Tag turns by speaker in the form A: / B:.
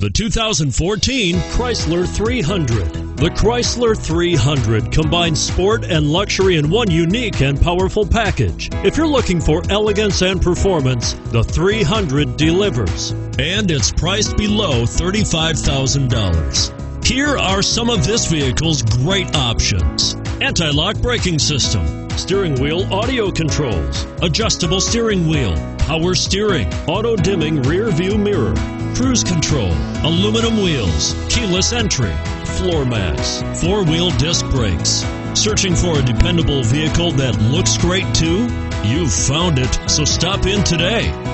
A: The 2014 Chrysler 300. The Chrysler 300 combines sport and luxury in one unique and powerful package. If you're looking for elegance and performance, the 300 delivers. And it's priced below $35,000. Here are some of this vehicle's great options. Anti-lock braking system, steering wheel audio controls, adjustable steering wheel, power steering, auto dimming rear view mirror, cruise control, aluminum wheels, keyless entry, floor mats, four wheel disc brakes. Searching for a dependable vehicle that looks great too? You've found it, so stop in today.